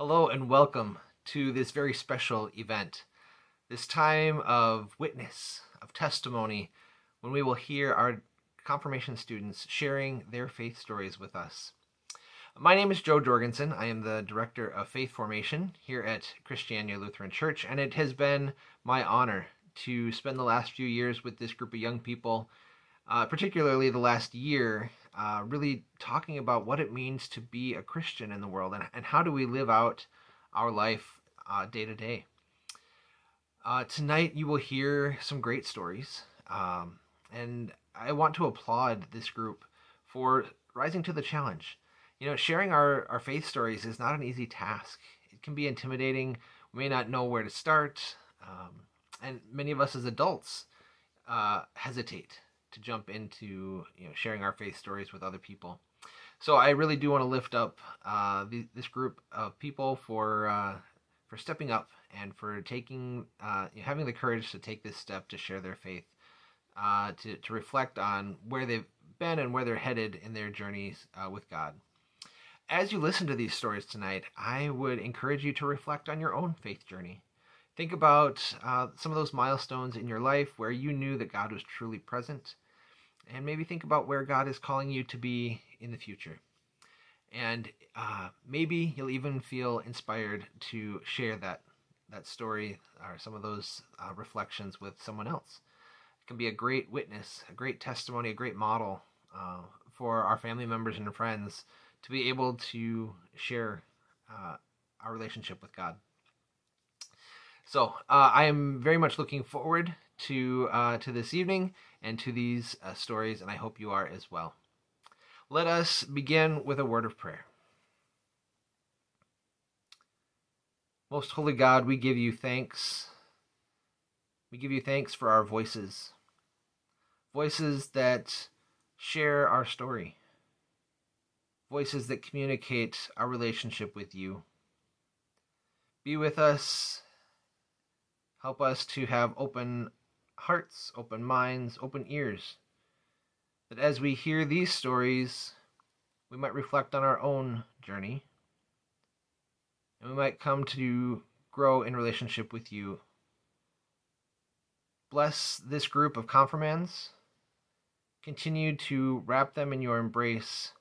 Hello and welcome to this very special event, this time of witness, of testimony, when we will hear our confirmation students sharing their faith stories with us. My name is Joe Jorgensen. I am the Director of Faith Formation here at Christiania Lutheran Church, and it has been my honor to spend the last few years with this group of young people, uh, particularly the last year, uh, really talking about what it means to be a Christian in the world and, and how do we live out our life uh, day to day. Uh, tonight, you will hear some great stories, um, and I want to applaud this group for rising to the challenge. You know, sharing our, our faith stories is not an easy task. It can be intimidating. We may not know where to start. Um, and many of us as adults uh, hesitate to jump into you know sharing our faith stories with other people. So I really do want to lift up uh, the, this group of people for uh, for stepping up and for taking uh, you know, having the courage to take this step to share their faith, uh, to to reflect on where they've been and where they're headed in their journeys uh, with God. As you listen to these stories tonight, I would encourage you to reflect on your own faith journey. Think about uh, some of those milestones in your life where you knew that God was truly present. And maybe think about where God is calling you to be in the future. And uh, maybe you'll even feel inspired to share that, that story or some of those uh, reflections with someone else. It can be a great witness, a great testimony, a great model uh, for our family members and friends to be able to share uh, our relationship with God. So uh, I am very much looking forward to uh, to this evening and to these uh, stories, and I hope you are as well. Let us begin with a word of prayer. Most holy God, we give you thanks. We give you thanks for our voices, voices that share our story, voices that communicate our relationship with you. Be with us Help us to have open hearts, open minds, open ears. That as we hear these stories, we might reflect on our own journey. And we might come to grow in relationship with you. Bless this group of confirmands. Continue to wrap them in your embrace.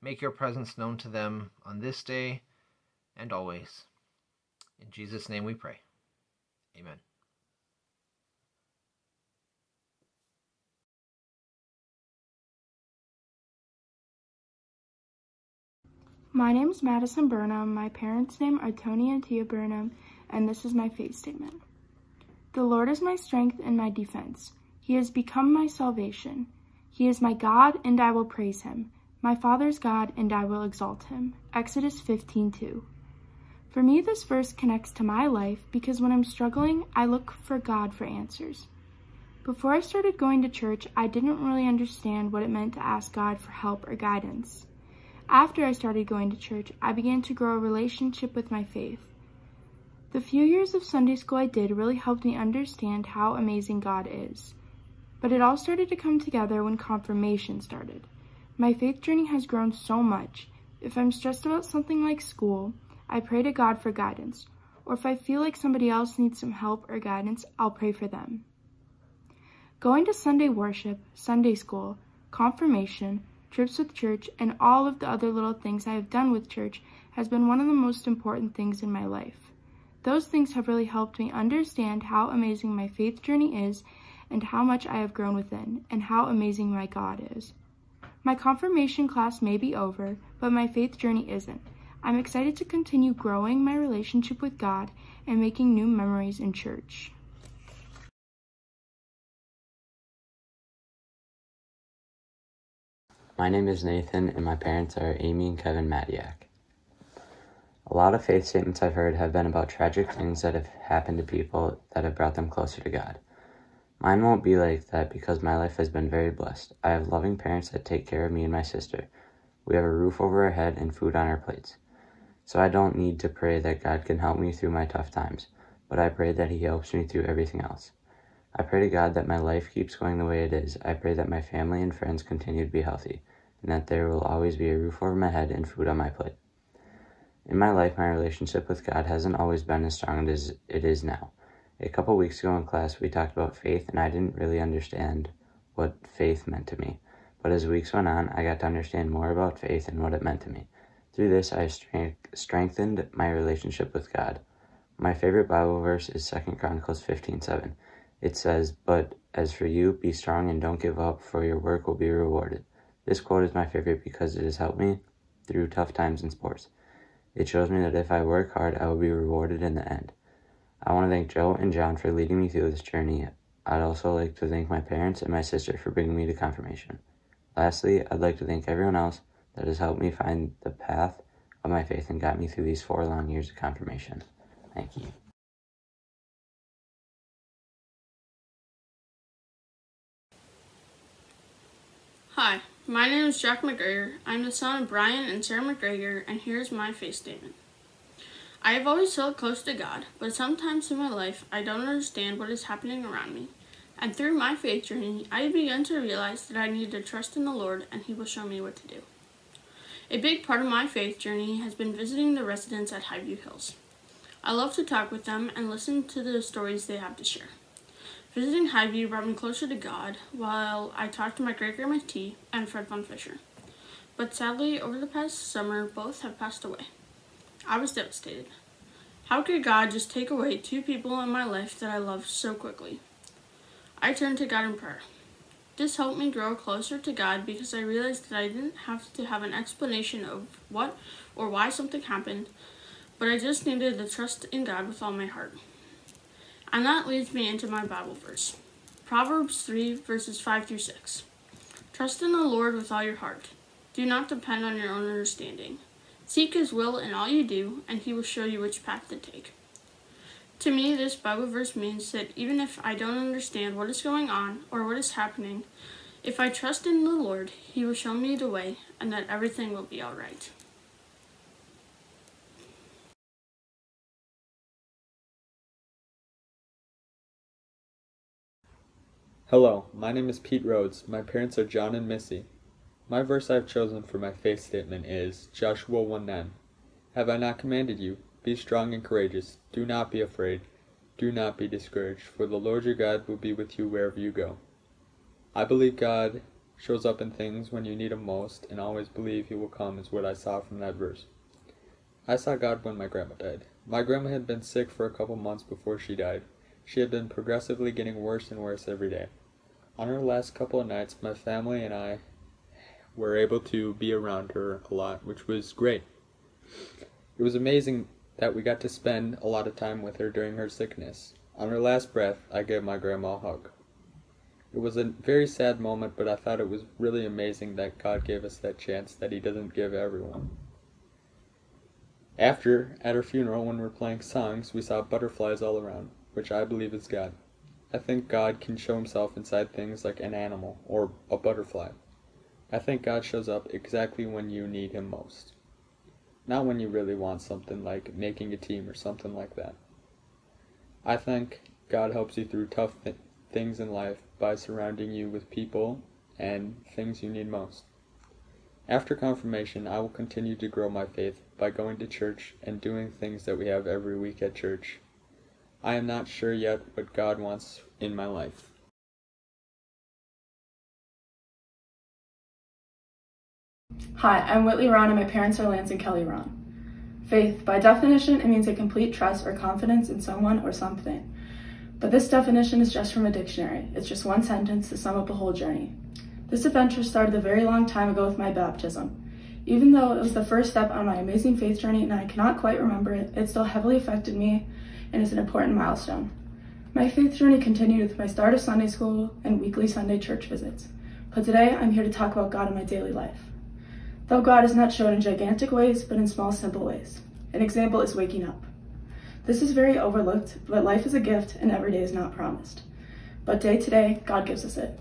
Make your presence known to them on this day and always. In Jesus' name we pray. Amen. My name is Madison Burnham. My parents' name are Tony and Tia Burnham, and this is my faith statement. The Lord is my strength and my defense. He has become my salvation. He is my God, and I will praise him. My Father's God, and I will exalt him. Exodus 15:2. For me, this verse connects to my life because when I'm struggling, I look for God for answers. Before I started going to church, I didn't really understand what it meant to ask God for help or guidance. After I started going to church, I began to grow a relationship with my faith. The few years of Sunday school I did really helped me understand how amazing God is. But it all started to come together when confirmation started. My faith journey has grown so much. If I'm stressed about something like school, I pray to God for guidance, or if I feel like somebody else needs some help or guidance, I'll pray for them. Going to Sunday worship, Sunday school, confirmation, trips with church, and all of the other little things I have done with church has been one of the most important things in my life. Those things have really helped me understand how amazing my faith journey is and how much I have grown within, and how amazing my God is. My confirmation class may be over, but my faith journey isn't. I'm excited to continue growing my relationship with God and making new memories in church. My name is Nathan, and my parents are Amy and Kevin Madiak. A lot of faith statements I've heard have been about tragic things that have happened to people that have brought them closer to God. Mine won't be like that because my life has been very blessed. I have loving parents that take care of me and my sister. We have a roof over our head and food on our plates. So I don't need to pray that God can help me through my tough times, but I pray that He helps me through everything else. I pray to God that my life keeps going the way it is. I pray that my family and friends continue to be healthy, and that there will always be a roof over my head and food on my plate. In my life, my relationship with God hasn't always been as strong as it is now. A couple weeks ago in class, we talked about faith, and I didn't really understand what faith meant to me. But as weeks went on, I got to understand more about faith and what it meant to me. Through this, I strengthened my relationship with God. My favorite Bible verse is 2 Chronicles 15:7. It says, "But as for you, be strong and don't give up, for your work will be rewarded." This quote is my favorite because it has helped me through tough times in sports. It shows me that if I work hard, I will be rewarded in the end. I want to thank Joe and John for leading me through this journey. I'd also like to thank my parents and my sister for bringing me to confirmation. Lastly, I'd like to thank everyone else that has helped me find the path of my faith and got me through these four long years of confirmation. Thank you. Hi, my name is Jack McGregor. I'm the son of Brian and Sarah McGregor, and here's my faith statement. I have always felt close to God, but sometimes in my life I don't understand what is happening around me. And through my faith journey, I have begun to realize that I need to trust in the Lord and He will show me what to do. A big part of my faith journey has been visiting the residents at Highview Hills. I love to talk with them and listen to the stories they have to share. Visiting Highview brought me closer to God while I talked to my great grandma T and Fred Von Fisher. But sadly, over the past summer, both have passed away. I was devastated. How could God just take away two people in my life that I loved so quickly? I turned to God in prayer. This helped me grow closer to God because I realized that I didn't have to have an explanation of what or why something happened, but I just needed to trust in God with all my heart. And that leads me into my Bible verse Proverbs 3, verses 5 through 6. Trust in the Lord with all your heart. Do not depend on your own understanding. Seek His will in all you do, and He will show you which path to take. To me, this Bible verse means that even if I don't understand what is going on or what is happening, if I trust in the Lord, He will show me the way and that everything will be alright. Hello, my name is Pete Rhodes. My parents are John and Missy. My verse I've chosen for my faith statement is Joshua 1 9. Have I not commanded you? Be strong and courageous. Do not be afraid. Do not be discouraged, for the Lord your God will be with you wherever you go. I believe God shows up in things when you need him most, and always believe he will come, is what I saw from that verse. I saw God when my grandma died. My grandma had been sick for a couple months before she died. She had been progressively getting worse and worse every day. On her last couple of nights, my family and I were able to be around her a lot, which was great. It was amazing that we got to spend a lot of time with her during her sickness. On her last breath, I gave my grandma a hug. It was a very sad moment, but I thought it was really amazing that God gave us that chance that He doesn't give everyone. After, at her funeral, when we were playing songs, we saw butterflies all around, which I believe is God. I think God can show himself inside things like an animal or a butterfly. I think God shows up exactly when you need him most. Not when you really want something like making a team or something like that. I think God helps you through tough th- things in life by surrounding you with people and things you need most. After confirmation, I will continue to grow my faith by going to church and doing things that we have every week at church I am not sure yet what God wants in my life. Hi, I'm Whitley Ron and my parents are Lance and Kelly Ron. Faith, by definition, it means a complete trust or confidence in someone or something. But this definition is just from a dictionary. It's just one sentence to sum up a whole journey. This adventure started a very long time ago with my baptism. Even though it was the first step on my amazing faith journey and I cannot quite remember it, it still heavily affected me and is an important milestone. My faith journey continued with my start of Sunday school and weekly Sunday church visits, but today I'm here to talk about God in my daily life. Though God is not shown in gigantic ways, but in small, simple ways. An example is waking up. This is very overlooked, but life is a gift and every day is not promised. But day to day, God gives us it.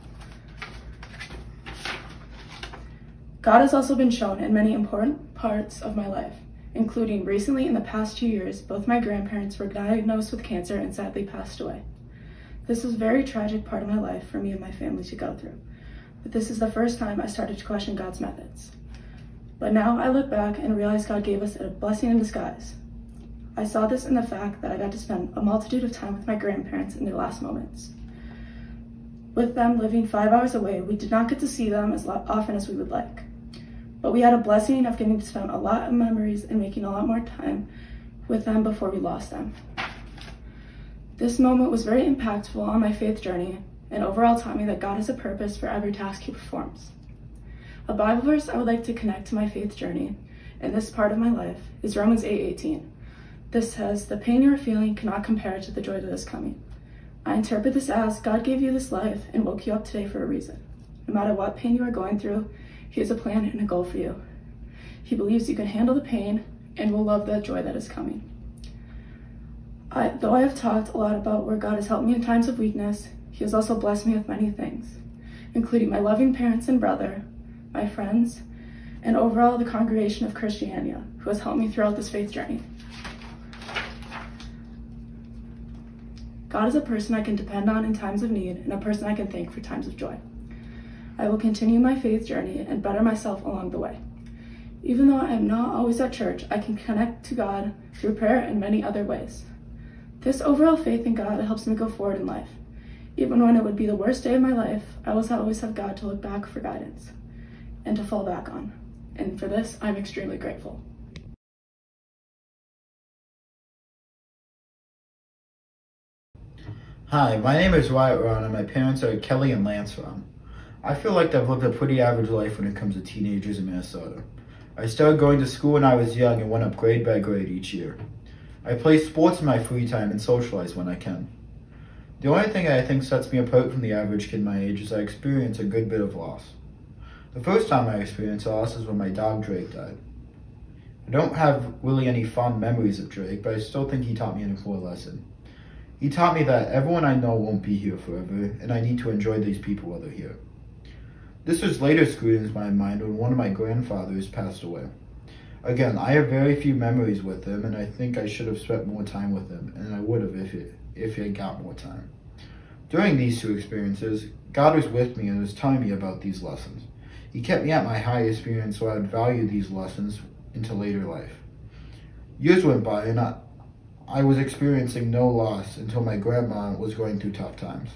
God has also been shown in many important parts of my life including recently in the past two years, both my grandparents were diagnosed with cancer and sadly passed away. This was a very tragic part of my life for me and my family to go through, but this is the first time I started to question God's methods. But now I look back and realize God gave us a blessing in disguise. I saw this in the fact that I got to spend a multitude of time with my grandparents in their last moments. With them living five hours away, we did not get to see them as often as we would like. But we had a blessing of getting to spend a lot of memories and making a lot more time with them before we lost them. This moment was very impactful on my faith journey and overall taught me that God has a purpose for every task he performs. A Bible verse I would like to connect to my faith journey in this part of my life is Romans 8:18. This says, "The pain you are feeling cannot compare to the joy that is coming." I interpret this as God gave you this life and woke you up today for a reason. No matter what pain you are going through, he has a plan and a goal for you. He believes you can handle the pain and will love the joy that is coming. I, though I have talked a lot about where God has helped me in times of weakness, he has also blessed me with many things, including my loving parents and brother, my friends, and overall the congregation of Christiania, who has helped me throughout this faith journey. God is a person I can depend on in times of need and a person I can thank for times of joy. I will continue my faith journey and better myself along the way. Even though I am not always at church, I can connect to God through prayer and many other ways. This overall faith in God helps me go forward in life. Even when it would be the worst day of my life, I will always have God to look back for guidance and to fall back on. And for this, I'm extremely grateful. Hi, my name is Wyatt Ron and my parents are Kelly and Lance Ron. I feel like I've lived a pretty average life when it comes to teenagers in Minnesota. I started going to school when I was young and went up grade by grade each year. I play sports in my free time and socialize when I can. The only thing I think sets me apart from the average kid my age is I experience a good bit of loss. The first time I experienced loss is when my dog Drake died. I don't have really any fond memories of Drake, but I still think he taught me an important lesson. He taught me that everyone I know won't be here forever, and I need to enjoy these people while they're here. This was later screwed into my mind when one of my grandfathers passed away. Again, I have very few memories with him, and I think I should have spent more time with him, and I would have if it, if it got more time. During these two experiences, God was with me and was telling me about these lessons. He kept me at my high experience so I would value these lessons into later life. Years went by and I, I was experiencing no loss until my grandma was going through tough times.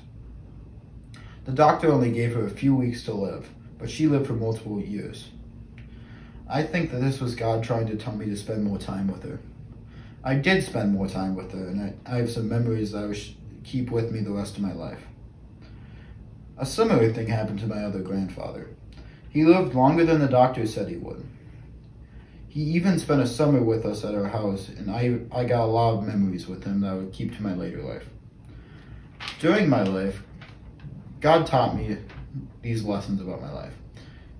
The doctor only gave her a few weeks to live, but she lived for multiple years. I think that this was God trying to tell me to spend more time with her. I did spend more time with her, and I, I have some memories that I will keep with me the rest of my life. A similar thing happened to my other grandfather. He lived longer than the doctor said he would. He even spent a summer with us at our house, and I, I got a lot of memories with him that I would keep to my later life. During my life, God taught me these lessons about my life.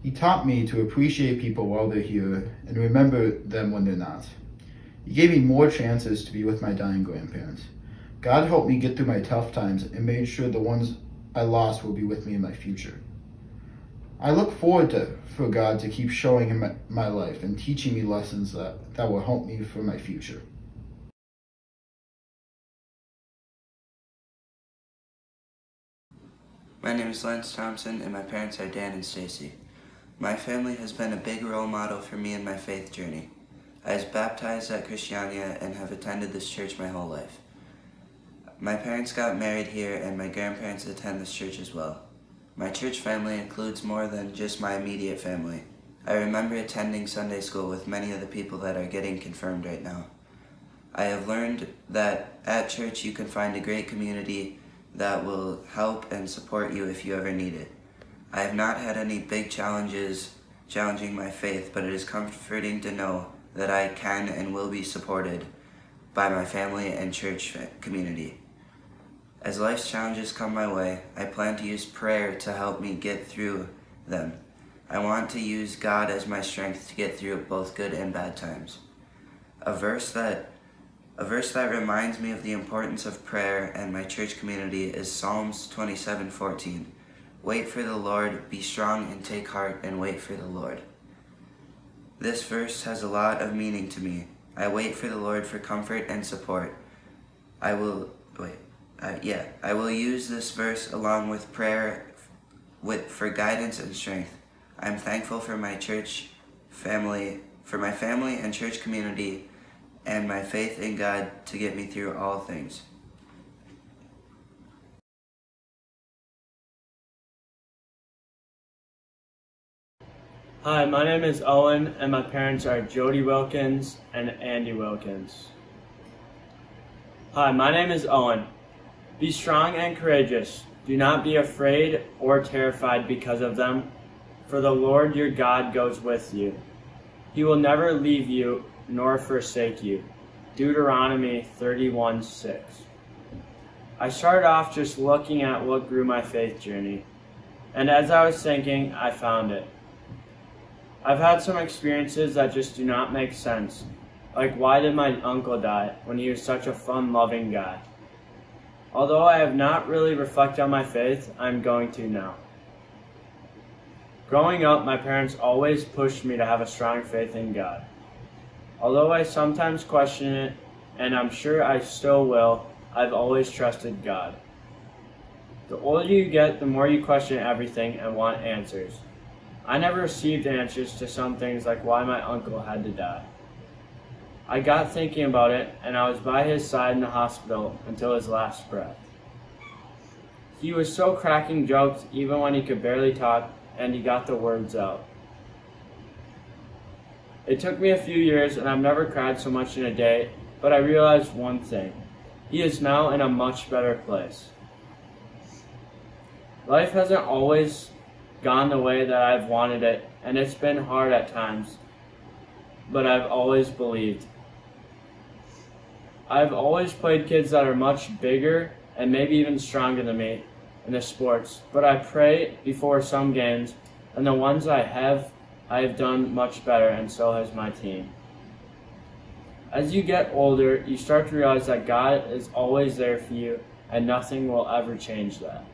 He taught me to appreciate people while they're here and remember them when they're not. He gave me more chances to be with my dying grandparents. God helped me get through my tough times and made sure the ones I lost will be with me in my future. I look forward to for God to keep showing him my, life and teaching me lessons that, that will help me for my future. My name is Lance Thompson, and my parents are Dan and Stacy. My family has been a big role model for me in my faith journey. I was baptized at Christiania and have attended this church my whole life. My parents got married here, and my grandparents attend this church as well. My church family includes more than just my immediate family. I remember attending Sunday school with many of the people that are getting confirmed right now. I have learned that at church you can find a great community that will help and support you if you ever need it. I have not had any big challenges challenging my faith, but it is comforting to know that I can and will be supported by my family and church community. As life's challenges come my way, I plan to use prayer to help me get through them. I want to use God as my strength to get through both good and bad times. A verse that a verse that reminds me of the importance of prayer and my church community is Psalms 27:14. Wait for the Lord, be strong and take heart and wait for the Lord. This verse has a lot of meaning to me. I wait for the Lord for comfort and support. I will wait. Uh, yeah, I will use this verse along with prayer with for guidance and strength. I am thankful for my church family, for my family and church community, and my faith in God to get me through all things. Hi, my name is Owen, and my parents are Jody Wilkins and Andy Wilkins. Hi, my name is Owen. Be strong and courageous. Do not be afraid or terrified because of them, for the Lord your God goes with you. He will never leave you nor forsake you. Deuteronomy 31 6. I started off just looking at what grew my faith journey, and as I was thinking, I found it. I've had some experiences that just do not make sense. Like, why did my uncle die when he was such a fun loving guy? Although I have not really reflected on my faith, I'm going to now. Growing up, my parents always pushed me to have a strong faith in God. Although I sometimes question it, and I'm sure I still will, I've always trusted God. The older you get, the more you question everything and want answers. I never received answers to some things like why my uncle had to die. I got thinking about it, and I was by his side in the hospital until his last breath. He was so cracking jokes even when he could barely talk, and he got the words out. It took me a few years, and I've never cried so much in a day, but I realized one thing. He is now in a much better place. Life hasn't always gone the way that I've wanted it, and it's been hard at times, but I've always believed. I've always played kids that are much bigger and maybe even stronger than me in the sports, but I pray before some games, and the ones I have, I have done much better, and so has my team. As you get older, you start to realize that God is always there for you, and nothing will ever change that.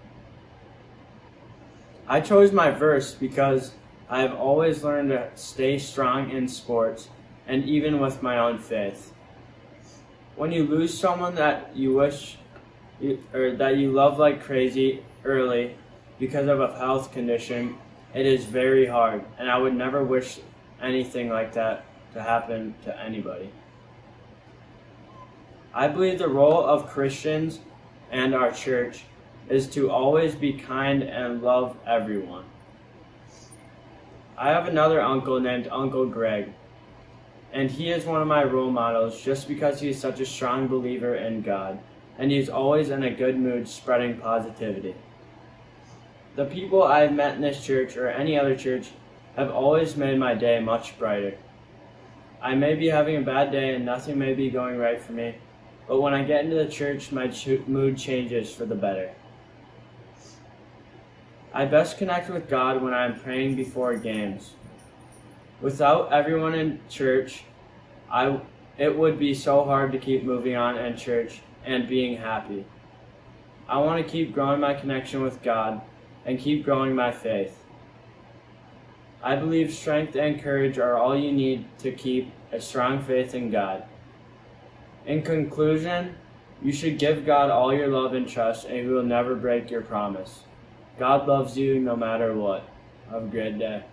I chose my verse because I have always learned to stay strong in sports and even with my own faith. When you lose someone that you wish you, or that you love like crazy early because of a health condition, it is very hard, and I would never wish anything like that to happen to anybody. I believe the role of Christians and our church is to always be kind and love everyone. I have another uncle named Uncle Greg, and he is one of my role models just because he is such a strong believer in God, and he's always in a good mood spreading positivity. The people I've met in this church or any other church have always made my day much brighter. I may be having a bad day and nothing may be going right for me, but when I get into the church, my ch- mood changes for the better. I best connect with God when I am praying before games. Without everyone in church, I it would be so hard to keep moving on in church and being happy. I want to keep growing my connection with God and keep growing my faith. I believe strength and courage are all you need to keep a strong faith in God. In conclusion, you should give God all your love and trust, and He will never break your promise. God loves you no matter what. Have a great day.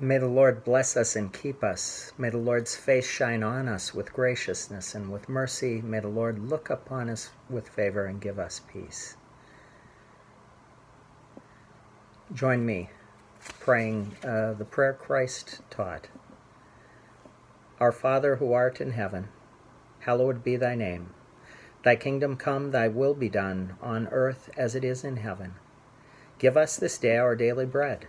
May the Lord bless us and keep us. May the Lord's face shine on us with graciousness and with mercy. May the Lord look upon us with favor and give us peace. Join me praying uh, the prayer Christ taught. Our Father who art in heaven, hallowed be thy name. Thy kingdom come, thy will be done, on earth as it is in heaven. Give us this day our daily bread,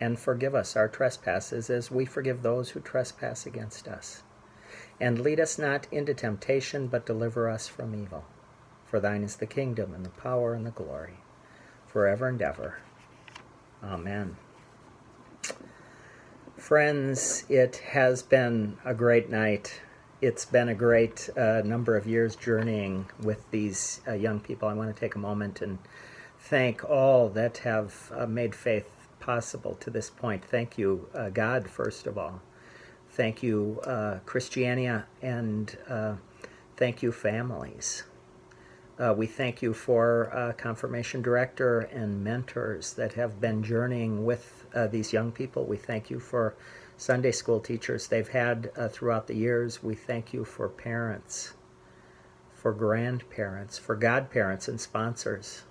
and forgive us our trespasses as we forgive those who trespass against us. And lead us not into temptation, but deliver us from evil. For thine is the kingdom, and the power, and the glory, forever and ever. Amen. Friends, it has been a great night it's been a great uh, number of years journeying with these uh, young people. I want to take a moment and thank all that have uh, made faith possible to this point. Thank you, uh, God, first of all. Thank you, uh, Christiania, and uh, thank you, families. Uh, we thank you for uh, confirmation director and mentors that have been journeying with uh, these young people. We thank you for Sunday school teachers they've had throughout the years. We thank you for parents, for grandparents, for godparents and sponsors.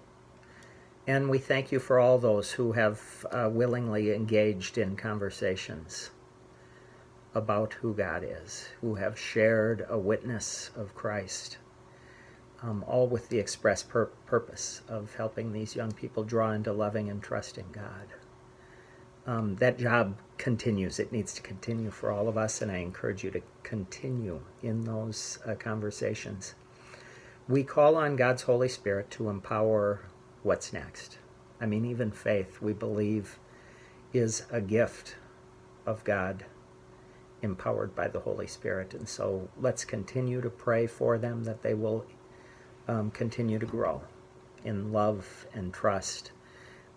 And we thank you for all those who have uh, willingly engaged in conversations about who God is, who have shared a witness of Christ um, all with the express pur purpose of helping these young people draw into loving and trusting God. Um, that job continues. It needs to continue for all of us, and I encourage you to continue in those uh, conversations. We call on God's Holy Spirit to empower what's next. I mean, even faith, we believe, is a gift of God empowered by the Holy Spirit. And so let's continue to pray for them that they will um, continue to grow in love and trust,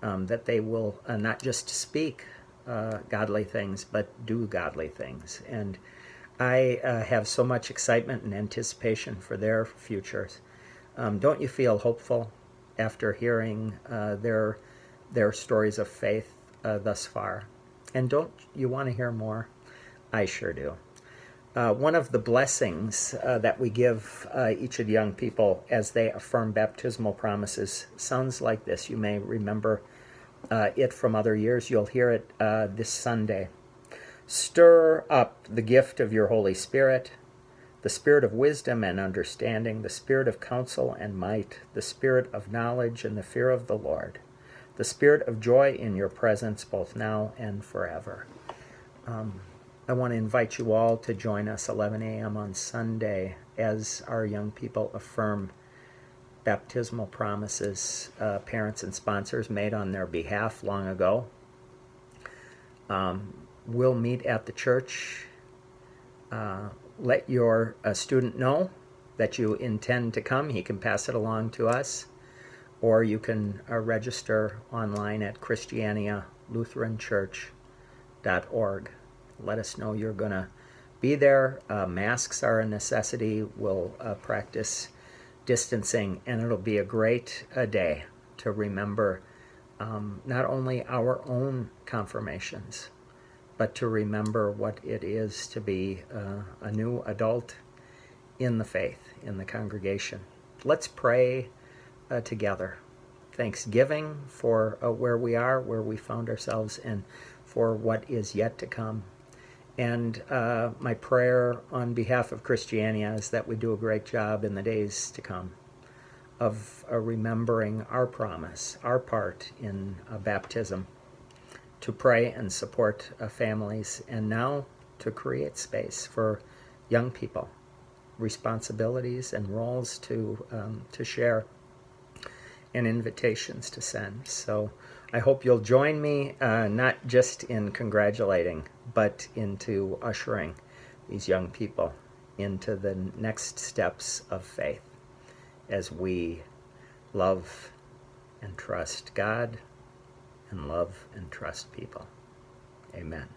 um, that they will uh, not just speak uh, godly things, but do godly things. And I uh, have so much excitement and anticipation for their futures. Um, don't you feel hopeful after hearing uh, their their stories of faith uh, thus far? And don't you want to hear more? I sure do. Uh, one of the blessings uh, that we give uh, each of the young people as they affirm baptismal promises sounds like this. You may remember uh, it from other years. You'll hear it this Sunday. Stir up the gift of your Holy Spirit, the spirit of wisdom and understanding, the spirit of counsel and might, the spirit of knowledge and the fear of the Lord, the spirit of joy in your presence both now and forever. Um, I want to invite you all to join us 11 a.m. on Sunday as our young people affirm baptismal promises uh, parents and sponsors made on their behalf long ago. Um, we'll meet at the church. Uh, let your uh, student know that you intend to come. He can pass it along to us. Or you can uh, register online at christianialutheranchurch.org let us know you're going to be there. Uh, masks are a necessity. We'll uh, practice distancing, and it'll be a great uh, day to remember um, not only our own confirmations, but to remember what it is to be uh, a new adult in the faith, in the congregation. Let's pray uh, together. Thanksgiving for uh, where we are, where we found ourselves, and for what is yet to come. And uh, my prayer on behalf of Christiania is that we do a great job in the days to come of uh, remembering our promise, our part in uh, baptism, to pray and support uh, families, and now to create space for young people, responsibilities and roles to, um, to share, and invitations to send. So I hope you'll join me, uh, not just in congratulating, but into ushering these young people into the next steps of faith as we love and trust God and love and trust people. Amen.